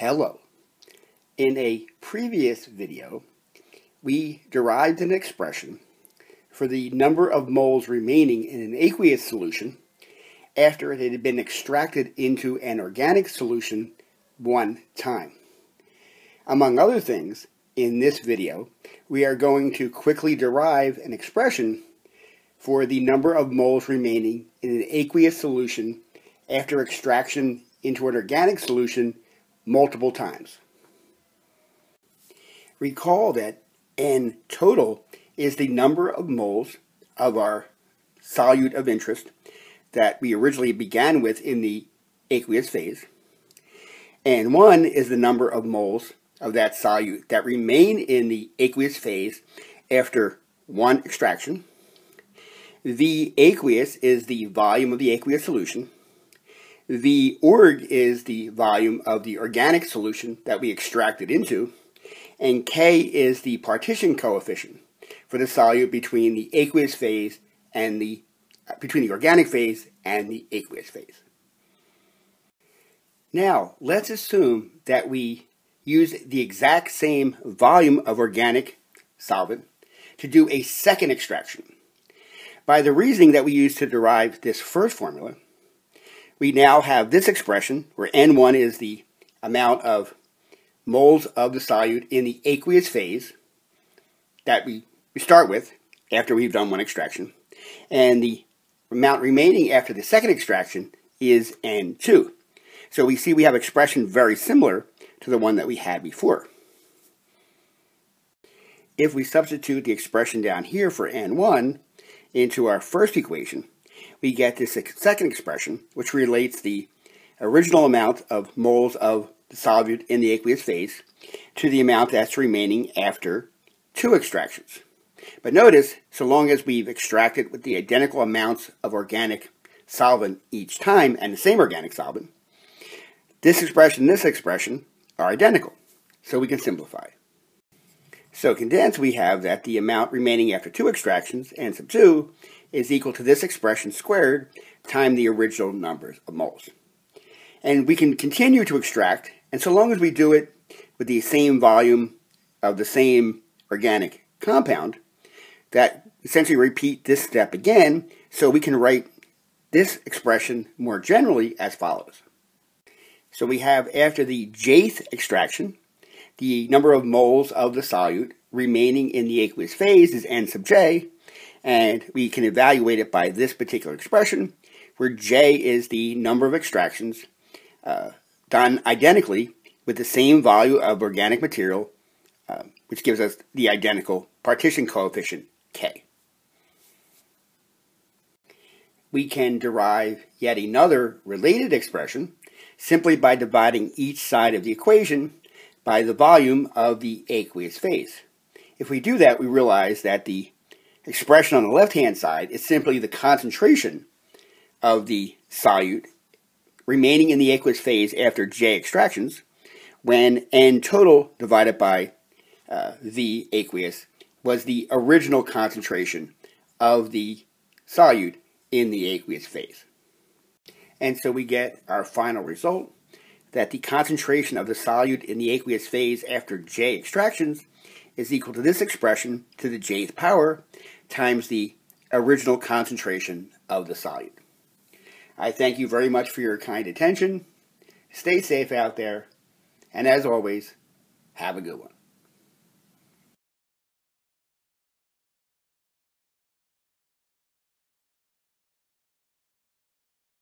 Hello. In a previous video, we derived an expression for the number of moles remaining in an aqueous solution after it had been extracted into an organic solution one time. Among other things, in this video, we are going to quickly derive an expression for the number of moles remaining in an aqueous solution after extraction into an organic solution multiple times. Recall that N total is the number of moles of our solute of interest that we originally began with in the aqueous phase. N1 is the number of moles of that solute that remain in the aqueous phase after one extraction. The aqueous is the volume of the aqueous solution. The org is the volume of the organic solution that we extracted into, and K is the partition coefficient for the solute between the aqueous phase and the between the organic phase and the aqueous phase. Now, let's assume that we use the exact same volume of organic solvent to do a second extraction. By the reasoning that we used to derive this first formula, we now have this expression where N1 is the amount of moles of the solute in the aqueous phase that we, we start with after we've done one extraction. And the amount remaining after the second extraction is N2. So we see we have expression very similar to the one that we had before. If we substitute the expression down here for N1 into our first equation, we get this second expression, which relates the original amount of moles of the solute in the aqueous phase to the amount that's remaining after two extractions. But notice, so long as we've extracted with the identical amounts of organic solvent each time and the same organic solvent, this expression and this expression are identical, so we can simplify. So condensed, we have that the amount remaining after two extractions, n sub 2, is equal to this expression squared times the original numbers of moles. And we can continue to extract, and so long as we do it with the same volume of the same organic compound, that essentially repeat this step again, so we can write this expression more generally as follows. So we have after the jth extraction, the number of moles of the solute remaining in the aqueous phase is n sub j, and we can evaluate it by this particular expression, where j is the number of extractions uh, done identically with the same value of organic material, uh, which gives us the identical partition coefficient k. We can derive yet another related expression simply by dividing each side of the equation by the volume of the aqueous phase. If we do that, we realize that the expression on the left-hand side is simply the concentration of the solute remaining in the aqueous phase after J extractions when N total divided by uh, the aqueous was the original concentration of the solute in the aqueous phase. And so we get our final result that the concentration of the solute in the aqueous phase after J extractions is equal to this expression to the jth power times the original concentration of the solute. I thank you very much for your kind attention. Stay safe out there. And as always, have a good one.